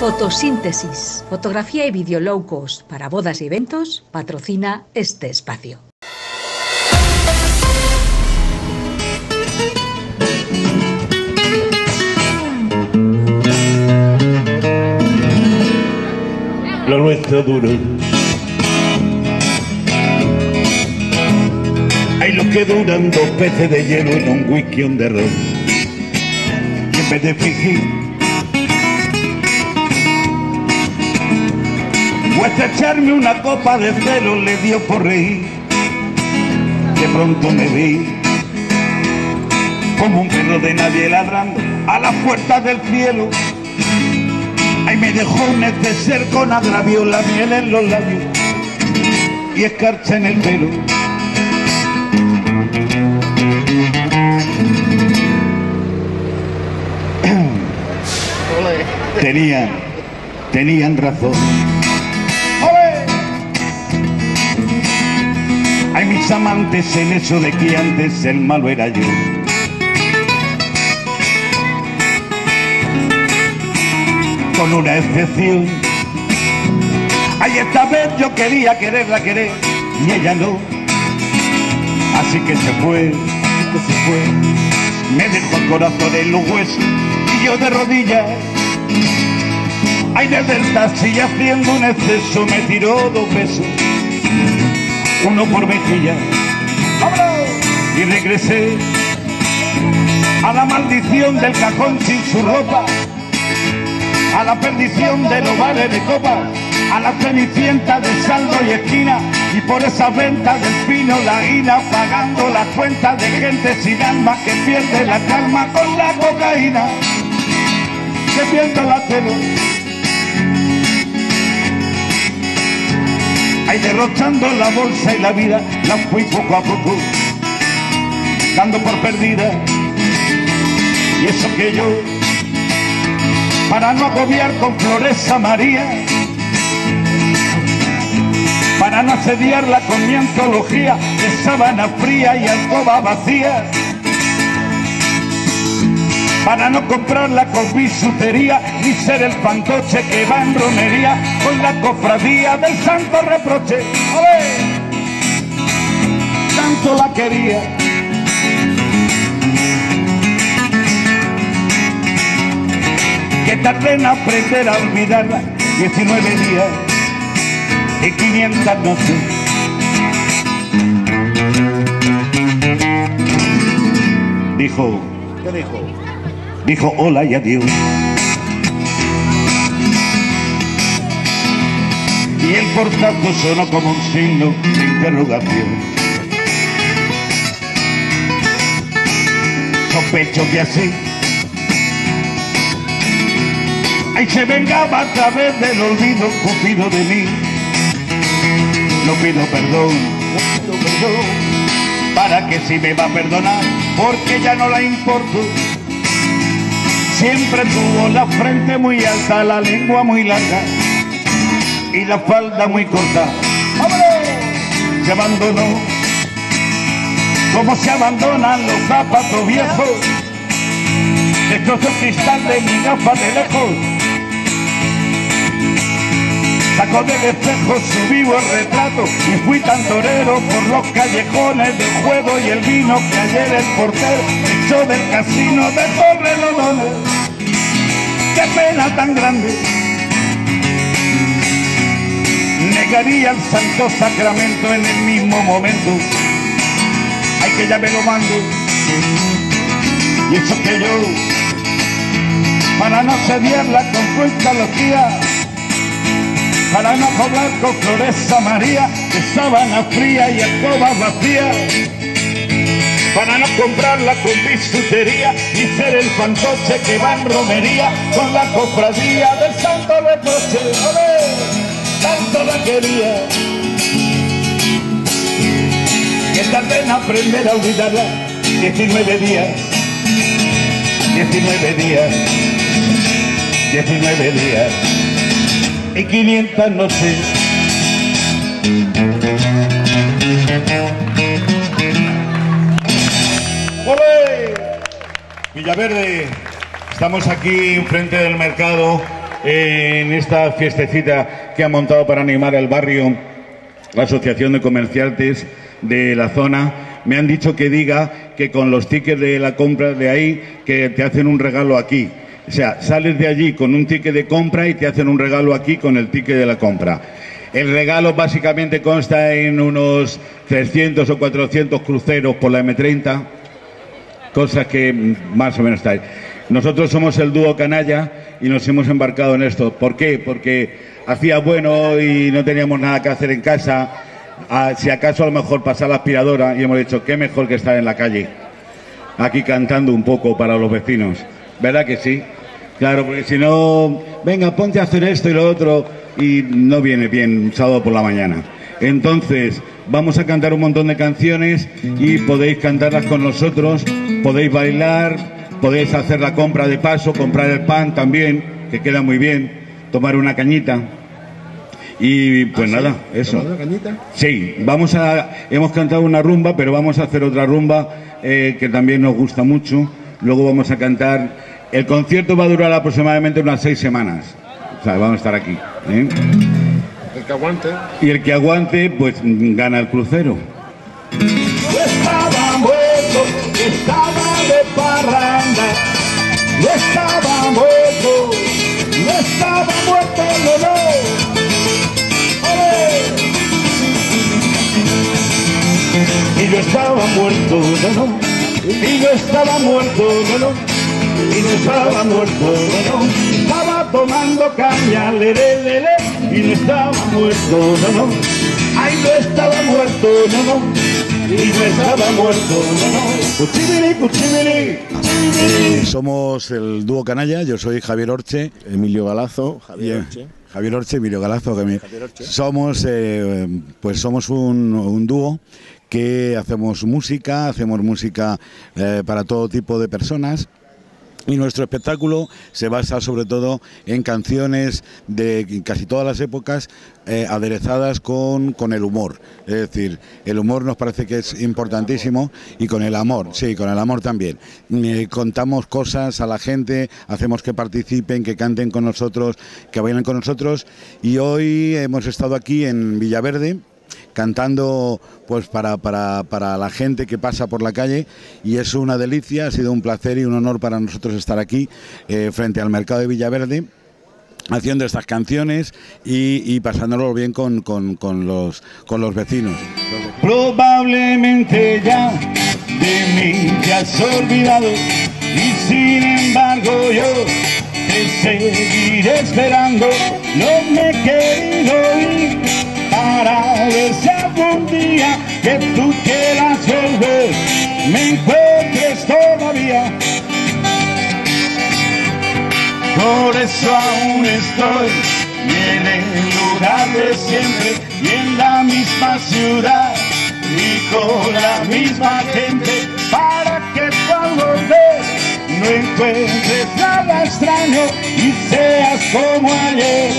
Fotosíntesis, fotografía y vídeo low para bodas y eventos, patrocina este espacio. Lo nuestro duro. Hay los que duran dos peces de hielo en un whisky on the road. Y en vez de fingir o echarme una copa de celo le dio por reír. De pronto me vi como un perro de nadie ladrando a las puertas del cielo. Ahí me dejó un neceser con agravio, la miel en los labios y escarcha en el pelo. Tenían, tenían razón. Amantes en eso de que antes el malo era yo. Con una excepción. Ay, esta vez yo quería quererla querer y ella no. Así que se fue, que se fue. Me dejó el corazón en los huesos y yo de rodillas. Ay, desde el taxi haciendo un exceso me tiró dos besos, uno por mejilla. Y regresé a la maldición del cajón sin su ropa, a la perdición de los bares de copas, a la cenicienta de saldo y esquina, y por esa venta del pino la ina, pagando las cuentas de gente sin alma que pierde la calma con la cocaína, que pierde la celo. Ahí derrochando la bolsa y la vida, la fui poco a poco, dando por perdida. Y eso que yo, para no agobiar con flores a María, para no asediarla con mi antología de sábana fría y alcoba vacía, para no comprarla con bisutería ni ser el fantoche que va en romería con la cofradía del santo reproche. ¡Ole! Tanto la quería. Que tardé en aprender a olvidarla 19 días y 500 noches. Dijo, ¿qué dijo? Dijo hola y adiós. Y el portazo sonó como un signo de interrogación. Sospecho que así Ahí se vengaba a través del olvido cupido de mí. No pido perdón, no pido perdón, para que si me va a perdonar, porque ya no la importo. Siempre tuvo la frente muy alta, la lengua muy larga y la falda muy corta. ¡Vámonos! Se abandonó, como se abandonan los zapatos viejos. Destrozó el cristal de mi gafa de lejos. Sacó del espejo su vivo retrato y fui tan torero por los callejones del juego y el vino que ayer el portero echó del casino de Torrelodones. ¡Qué pena tan grande! Negaría el santo sacramento en el mismo momento. Hay que ya me lo mando. Y eso que yo, para no sediarla con cuenta los días, para no cobrar con flores a María, de sábana fría y alcoba vacía, para no comprarla con bisutería y ser el fantoche que va en romería con la cofradía del santo reproche. ¡Ole! Tanto la quería que tardé en aprender a olvidarla 19 días, 19 días, 19 días y 500 noches. Villaverde, estamos aquí enfrente del mercado en esta fiestecita que ha montado para animar el barrio la Asociación de Comerciantes de la zona. Me han dicho que diga que con los tickets de la compra de ahí, que te hacen un regalo aquí. O sea, sales de allí con un ticket de compra y te hacen un regalo aquí con el ticket de la compra. El regalo básicamente consta en unos 300 o 400 cruceros por la M30, cosas que más o menos está ahí. Nosotros somos el dúo canalla y nos hemos embarcado en esto. ¿Por qué? Porque hacía bueno y no teníamos nada que hacer en casa. Si acaso a lo mejor pasar la aspiradora y hemos dicho, qué mejor que estar en la calle, aquí cantando un poco para los vecinos. ¿Verdad que sí? Claro, porque si no, venga, ponte a hacer esto y lo otro, y no viene bien sábado por la mañana. Entonces, vamos a cantar un montón de canciones y podéis cantarlas con nosotros, podéis bailar, podéis hacer la compra de paso, comprar el pan también, que queda muy bien, tomar una cañita. Y pues ¿Ah, nada, sí? eso. ¿Tomando cañita? Sí, vamos a, hemos cantado una rumba, pero vamos a hacer otra rumba eh, que también nos gusta mucho. Luego vamos a cantar. El concierto va a durar aproximadamente unas seis semanas. O sea, vamos a estar aquí. ¿eh? Que aguante. Y el que aguante, pues gana el crucero. Yo estaba muerto, estaba de parranda. Yo estaba muerto, no estaba muerto, no, no. Y yo estaba muerto, no, no. Y yo estaba muerto, no, no. Y no estaba muerto, no, no. Estaba tomando caña, le, le, le, le. Y no estaba muerto, no, no. Ay, no estaba muerto, no, no. Y no estaba muerto, no, no. Cuchibiri, cuchibiri, cuchibiri. Somos el dúo canalla, yo soy Javier Orche. Emilio Galazo, Javier eh, Orche. Javier Orche, Emilio Galazo. que me- Orche. Somos, eh, pues somos un, un dúo que hacemos música, hacemos música eh, para todo tipo de personas. Y nuestro espectáculo se basa sobre todo en canciones de casi todas las épocas eh, aderezadas con, con el humor. Es decir, el humor nos parece que es importantísimo y con el amor, sí, con el amor también. Eh, contamos cosas a la gente, hacemos que participen, que canten con nosotros, que bailen con nosotros. Y hoy hemos estado aquí en Villaverde cantando pues para, para, para la gente que pasa por la calle y es una delicia, ha sido un placer y un honor para nosotros estar aquí eh, frente al mercado de Villaverde haciendo estas canciones y, y pasándolo bien con, con- con los, con los vecinos. Probablemente ya de mí te has olvidado y sin embargo yo te seguiré esperando. No me he querido ir para si algún día que tú quieras volver me encuentres todavía. Por eso aún estoy en el lugar de siempre y en la misma ciudad y con la misma gente para que al volver no encuentres nada extraño y seas como ayer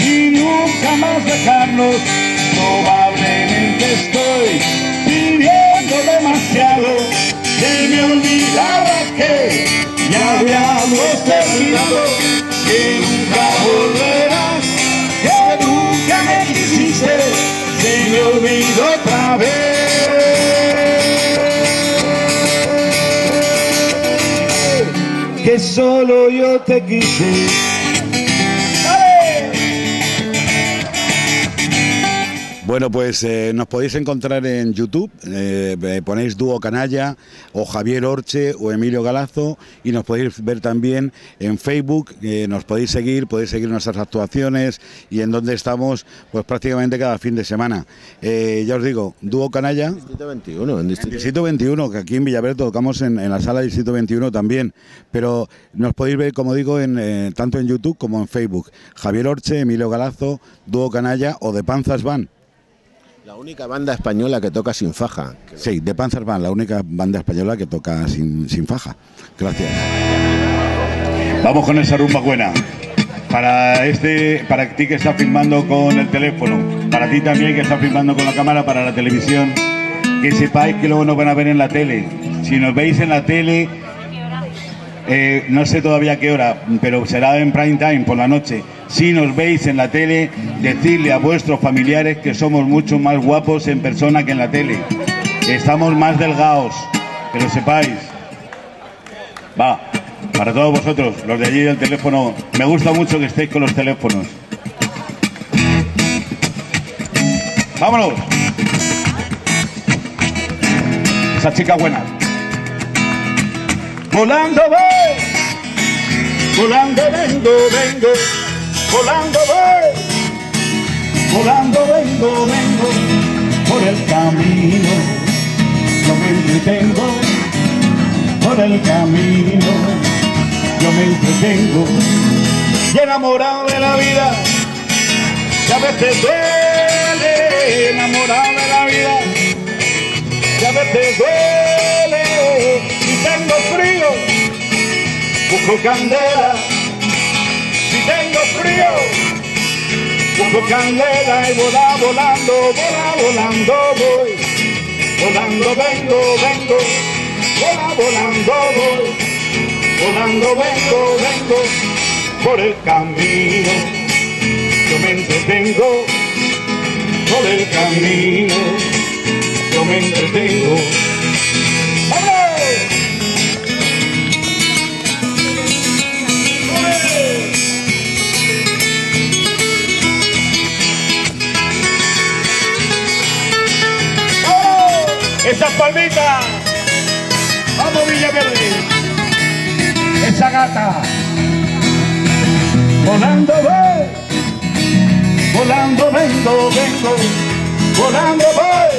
y nunca más dejarnos. Probablemente estoy pidiendo demasiado que me olvidara que ya habíamos terminado, que nunca volverás, que nunca me quisiste, se me olvidó otra vez. Que solo yo te quise. Bueno, pues eh, nos podéis encontrar en YouTube, eh, eh, ponéis Dúo Canalla o Javier Orche o Emilio Galazo y nos podéis ver también en Facebook, eh, nos podéis seguir, podéis seguir nuestras actuaciones y en donde estamos pues prácticamente cada fin de semana. Ya os digo, Dúo Canalla. Distrito 21, en En Distrito Distrito 21, que aquí en Villaverde tocamos en, en la sala Distrito 21 también, pero nos podéis ver, como digo, en, tanto en YouTube como en Facebook. Javier Orche, Emilio Galazo, Dúo Canalla o de Panzas Van. La única banda española que toca sin faja. Sí, de Panzas Van, la única banda española que toca sin, sin faja. Gracias. Vamos con esa rumba buena. Para este, para ti que estás filmando con el teléfono, para ti también que estás filmando con la cámara para la televisión, que sepáis que luego nos van a ver en la tele. Si nos veis en la tele, eh, no sé todavía qué hora, pero será en prime time por la noche. Si nos veis en la tele, decirle a vuestros familiares que somos mucho más guapos en persona que en la tele. Estamos más delgados, que lo sepáis. Va, para todos vosotros, los de allí del teléfono, me gusta mucho que estéis con los teléfonos. Vámonos. Esa chica buena. Volando voy, volando vengo, vengo, volando voy, volando vengo, vengo por el camino. Yo me entretengo por el camino. Yo me entretengo y enamorado de la vida. Y a veces duele, enamorado de la vida. Y a veces duele busco candela. Si tengo frío, busco candela y vola volando, vola volando voy. Volando vengo, vengo, vola volando voy. Volando vengo, vengo por el camino. Yo me entretengo por el camino. Yo me entretengo. Volando voy, volando vengo, vengo, volando voy,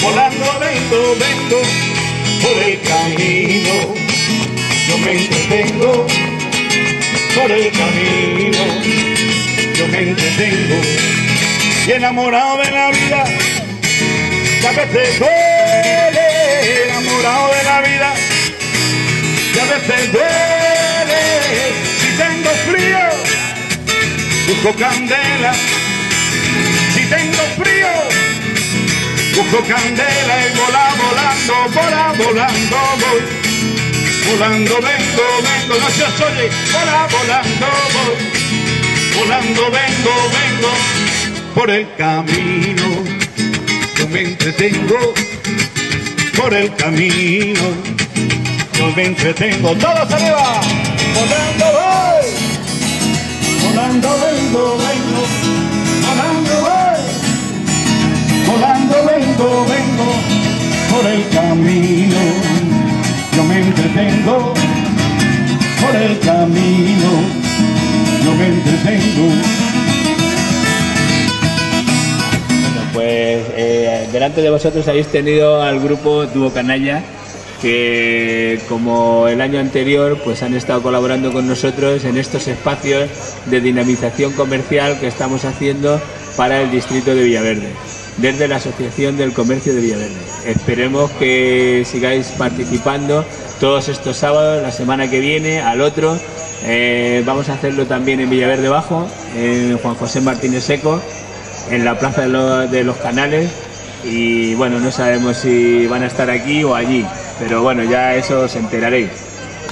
volando vengo, vengo por el camino. Yo me entretengo por el camino. Yo me entretengo y enamorado de la vida. Que a veces duele, enamorado de la vida. Duele si tengo frío, busco candela. Si tengo frío, busco candela y vola volando, vola volando, voy. Volando vengo, vengo, no se oye, vola volando, voy. Volando vengo, vengo por el camino. Yo me entretengo por el camino. Yo me entretengo, todos arriba, volando voy, volando vengo, vengo, volando voy, volando vengo, vengo por el camino. Yo me entretengo por el camino. Yo me entretengo. Pues eh, delante de vosotros habéis tenido al grupo Dúo Canalla que como el año anterior pues han estado colaborando con nosotros en estos espacios de dinamización comercial que estamos haciendo para el distrito de Villaverde desde la Asociación del Comercio de Villaverde. Esperemos que sigáis participando todos estos sábados, la semana que viene, al otro. Eh, vamos a hacerlo también en Villaverde Bajo, en Juan José Martínez Seco, en la Plaza de, lo- de los Canales y bueno, no sabemos si van a estar aquí o allí, pero bueno, ya eso os enteraréis,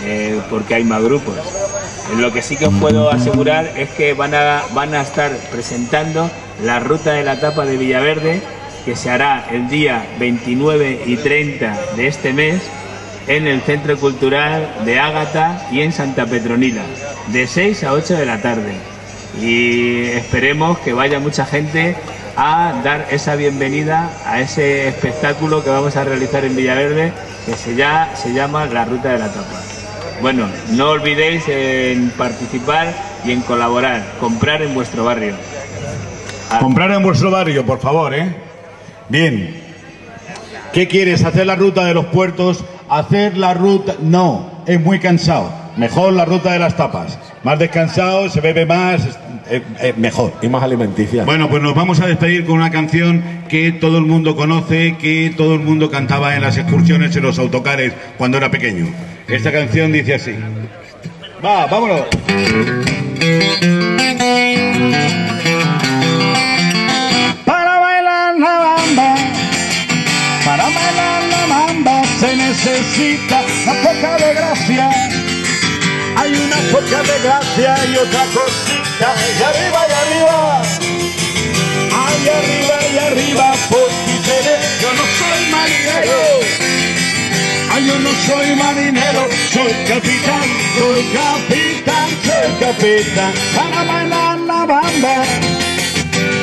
eh, porque hay más grupos. Eh, Lo que sí que os puedo asegurar es que van a, van a estar presentando la ruta de la tapa de Villaverde, que se hará el día 29 y 30 de este mes en el Centro Cultural de Ágata y en Santa Petronila, de 6 a 8 de la tarde. Y esperemos que vaya mucha gente a dar esa bienvenida a ese espectáculo que vamos a realizar en Villaverde, que se, ya, se llama La Ruta de la Tapa. Bueno, no olvidéis en participar y en colaborar, comprar en vuestro barrio. Comprar en vuestro barrio, por favor, ¿eh? Bien. ¿Qué quieres? ¿Hacer la ruta de los puertos? ¿Hacer la ruta? No, es muy cansado. Mejor la ruta de las tapas. Más descansado, se bebe más, es- es mejor. Y más alimenticia. Bueno, pues nos vamos a despedir con una canción que todo el mundo conoce, que todo el mundo cantaba en las excursiones, en los autocares, cuando era pequeño. Esta canción dice así. Va, vámonos. Para bailar la bamba, para bailar la bamba, se necesita una poca de gracia. Hay una poca de gracia y otra cosita. Y arriba, y arriba. Ay, arriba, y arriba, por ti seré. Yo no soy marinero. Ay, yo no soy marinero, soy capitán, soy capitán, soy capitán. Para bailar la bamba,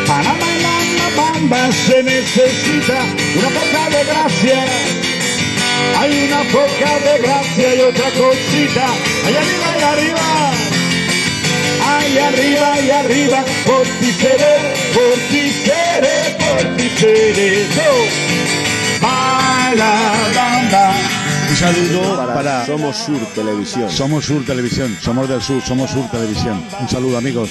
para bailar la bamba se necesita una poca de gracia. Hay una poca de gracia y otra cosita. Allá arriba y arriba. Ay, arriba y arriba. Por ti seré, por ti seré, por ti seré. Yo, baila, bamba. Un saludo para Somos Sur Televisión. Somos Sur Televisión, somos del Sur, somos Sur Televisión. Un saludo amigos.